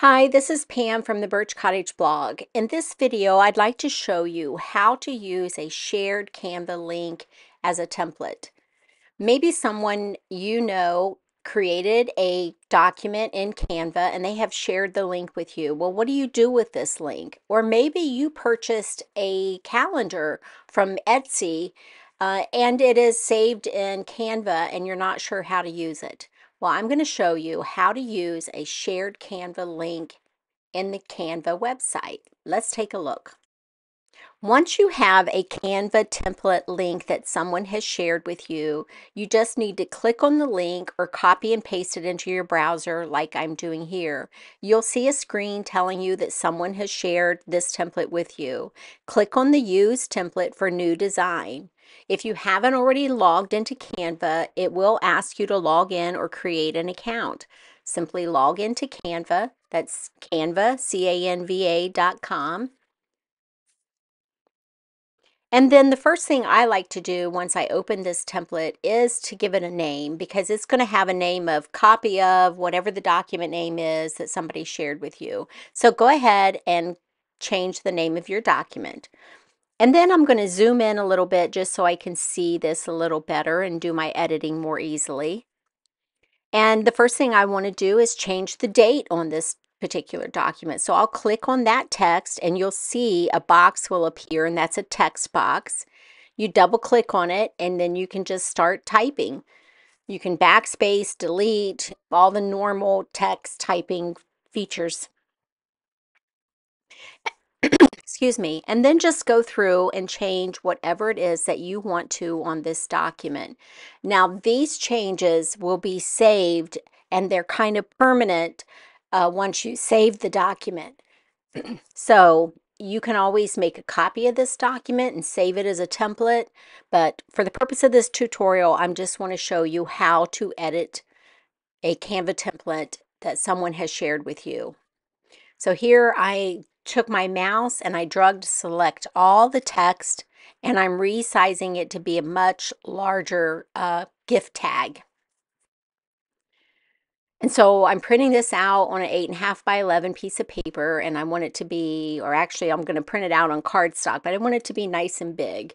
Hi, this is Pam from the Birch Cottage blog. In this video, I'd like to show you how to use a shared Canva link as a template. Maybe someone you know created a document in Canva and they have shared the link with you. Well, what do you do with this link? Or maybe you purchased a calendar from Etsy uh, and it is saved in Canva and you're not sure how to use it. Well, I'm going to show you how to use a shared Canva link in the Canva website. Let's take a look. Once you have a Canva template link that someone has shared with you, you just need to click on the link or copy and paste it into your browser like I'm doing here. You'll see a screen telling you that someone has shared this template with you. Click on the Use Template for New Design. If you haven't already logged into Canva, it will ask you to log in or create an account. Simply log into Canva. That's Canva, C-A-N-V-A dot com. And then the first thing I like to do once I open this template is to give it a name because it's going to have a name of copy of whatever the document name is that somebody shared with you. So go ahead and change the name of your document. And then I'm going to zoom in a little bit just so I can see this a little better and do my editing more easily. And the first thing I want to do is change the date on this particular document. So I'll click on that text and you'll see a box will appear and that's a text box. You double click on it and then you can just start typing. You can backspace, delete, all the normal text typing features excuse me, and then just go through and change whatever it is that you want to on this document. Now, these changes will be saved and they're kind of permanent uh, once you save the document. so you can always make a copy of this document and save it as a template, but for the purpose of this tutorial, I am just want to show you how to edit a Canva template that someone has shared with you. So here I took my mouse and I drugged select all the text and I'm resizing it to be a much larger uh, gift tag. And so I'm printing this out on an 8.5 by 11 piece of paper and I want it to be, or actually I'm going to print it out on cardstock, but I want it to be nice and big.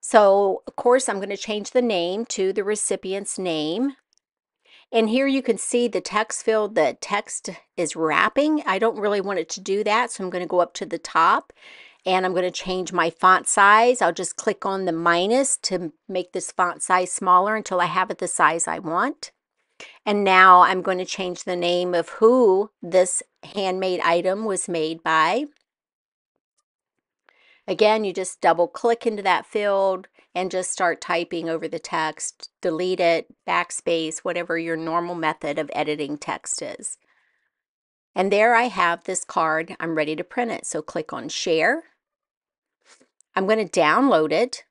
So of course I'm going to change the name to the recipient's name. And here you can see the text field, the text is wrapping. I don't really want it to do that, so I'm going to go up to the top and I'm going to change my font size. I'll just click on the minus to make this font size smaller until I have it the size I want. And now I'm going to change the name of who this handmade item was made by. Again, you just double click into that field and just start typing over the text, delete it, backspace, whatever your normal method of editing text is. And there I have this card. I'm ready to print it. So click on share. I'm going to download it.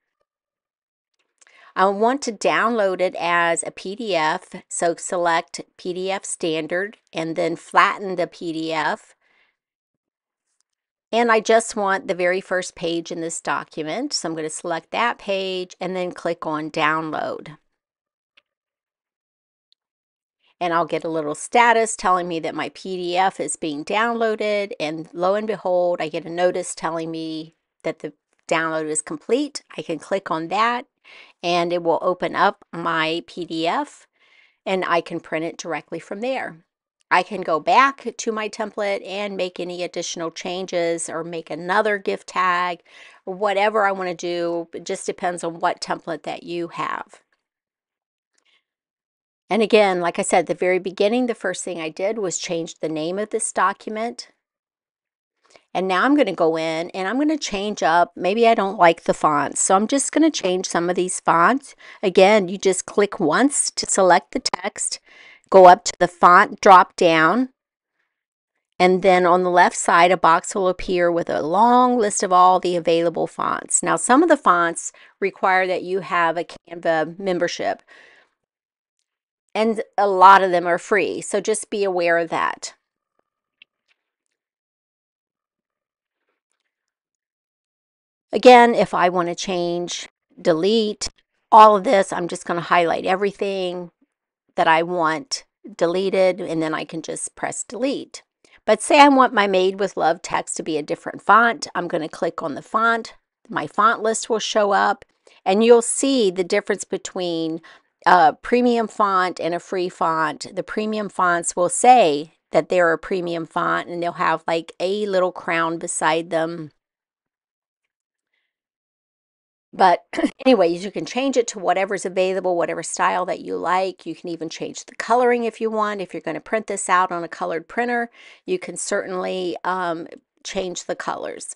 I want to download it as a PDF. So select PDF standard and then flatten the PDF and I just want the very first page in this document. So I'm going to select that page and then click on download. And I'll get a little status telling me that my PDF is being downloaded. And lo and behold, I get a notice telling me that the download is complete. I can click on that and it will open up my PDF and I can print it directly from there. I can go back to my template and make any additional changes or make another gift tag or whatever I want to do. It just depends on what template that you have. And again, like I said, at the very beginning, the first thing I did was change the name of this document. And now I'm going to go in and I'm going to change up. Maybe I don't like the fonts. So I'm just going to change some of these fonts. Again, you just click once to select the text Go up to the font drop down. And then on the left side, a box will appear with a long list of all the available fonts. Now, some of the fonts require that you have a Canva membership, and a lot of them are free. So just be aware of that. Again, if I want to change, delete all of this, I'm just going to highlight everything that I want deleted and then I can just press delete. But say I want my Made with Love text to be a different font. I'm going to click on the font. My font list will show up and you'll see the difference between a premium font and a free font. The premium fonts will say that they're a premium font and they'll have like a little crown beside them. But anyways, you can change it to whatever's available, whatever style that you like. You can even change the coloring if you want. If you're going to print this out on a colored printer, you can certainly um, change the colors.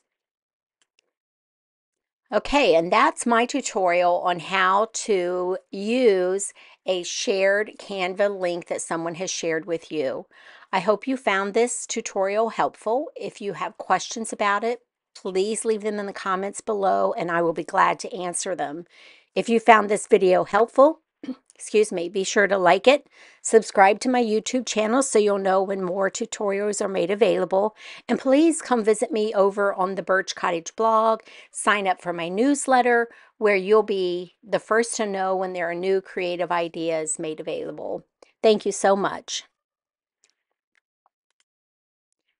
Okay, and that's my tutorial on how to use a shared Canva link that someone has shared with you. I hope you found this tutorial helpful. If you have questions about it, please leave them in the comments below and I will be glad to answer them. If you found this video helpful, excuse me, be sure to like it, subscribe to my YouTube channel so you'll know when more tutorials are made available, and please come visit me over on the Birch Cottage blog, sign up for my newsletter where you'll be the first to know when there are new creative ideas made available. Thank you so much.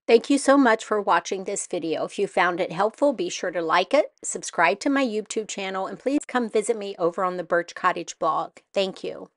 Thank you so much for watching this video. If you found it helpful, be sure to like it, subscribe to my YouTube channel, and please come visit me over on the Birch Cottage blog. Thank you.